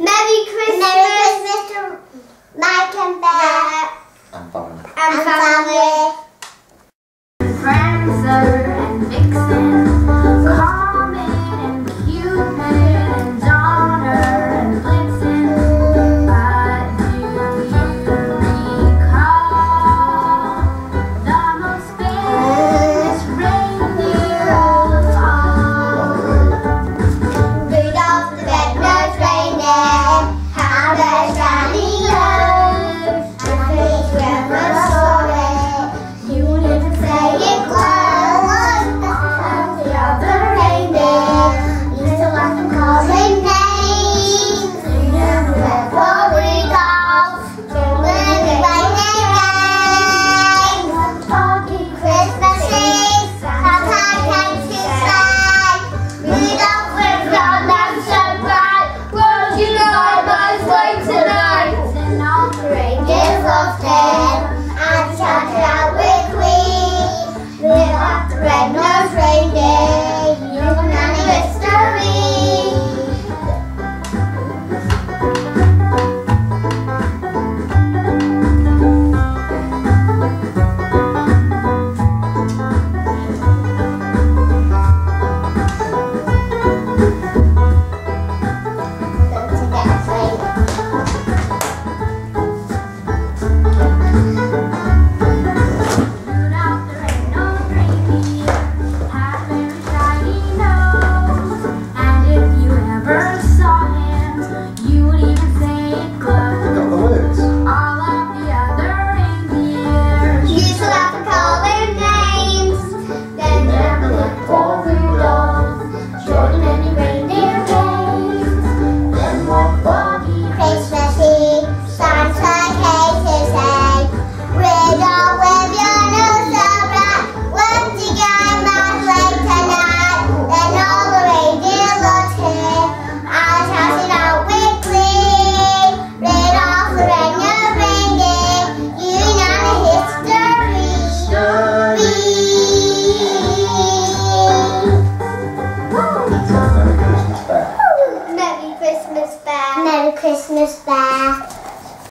Merry Christmas. Merry Christmas to Mike and Bear. And family. And family. Friends and Vixen. Yeah. Christmas bear.